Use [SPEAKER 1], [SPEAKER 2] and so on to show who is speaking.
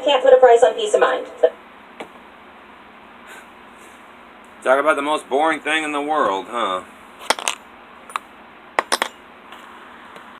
[SPEAKER 1] you can't put a price on peace of mind.
[SPEAKER 2] Talk about the most boring thing in the world, huh?